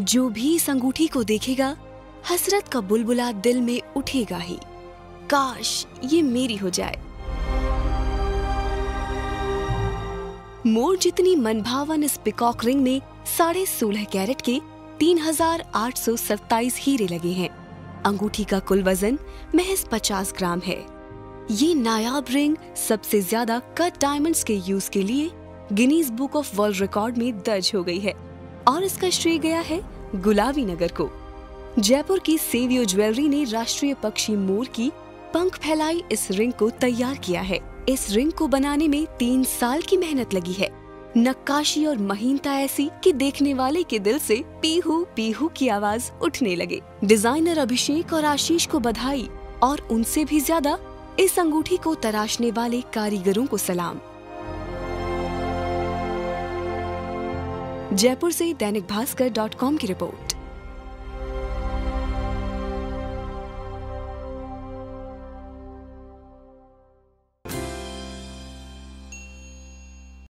जो भी इस अंगूठी को देखेगा, हसरत का बुलबुला दिल में उठेगा ही। काश ये मेरी हो जाए। मोर जितनी मनभावन इस पिकॉक रिंग में साढ़े सोलह कैरेट के तीन हज़ार आठ सौ सत्ताईस हीरे लगे हैं। अंगूठी का कुल वज़न महज पचास ग्राम है। ये नायाब रिंग सबसे ज़्यादा कट डायमंड्स के यूज़ के लिए Guinness book of world record में दर्ज हो गई है और इसका श्रेय गया है गुलाबी नगर को। जयपुर की सेवियो ज्वेलरी ने राष्ट्रीय पक्षी मोर की पंख फैलाई इस रिंग को तैयार किया है। इस रिंग को बनाने में तीन साल की मेहनत लगी है। नक्काशी और महीनता ऐसी कि देखने वाले के दिल से पीहू पीहू की आवाज़ उठने लगे। डिज़ाइनर अभिषेक और आशीष को बधाई और उनसे भी ज़्यादा इस अंगूठी को तराशने वाले कारीगरों को सलाम। जयपुर से दैनिक भास्कर डॉट कॉम की रिपोर्ट।